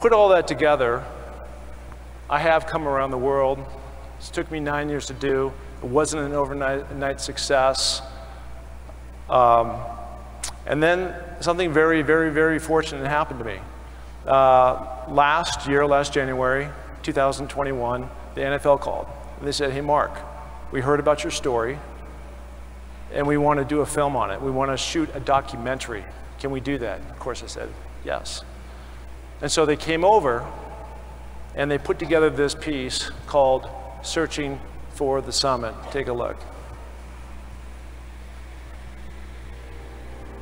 Put all that together, I have come around the world. It took me nine years to do. It wasn't an overnight success. Um, and then something very, very, very fortunate happened to me. Uh, last year, last January, 2021, the NFL called. And they said, hey, Mark, we heard about your story, and we want to do a film on it. We want to shoot a documentary. Can we do that? Of course, I said, yes. And so they came over, and they put together this piece called Searching for the Summit. Take a look.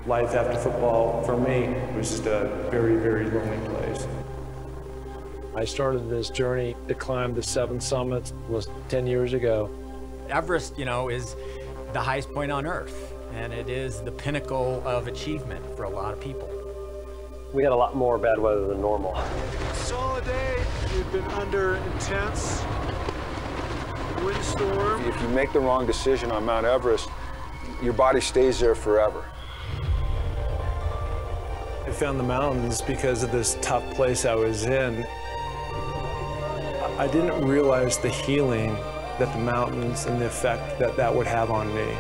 life after football for me was just a very, very lonely place. I started this journey to climb the seven summits was 10 years ago. Everest, you know, is the highest point on earth, and it is the pinnacle of achievement for a lot of people. We had a lot more bad weather than normal. Solid day. You've been under intense windstorm. If you make the wrong decision on Mount Everest, your body stays there forever. I found the mountains because of this tough place I was in. I didn't realize the healing that the mountains and the effect that that would have on me.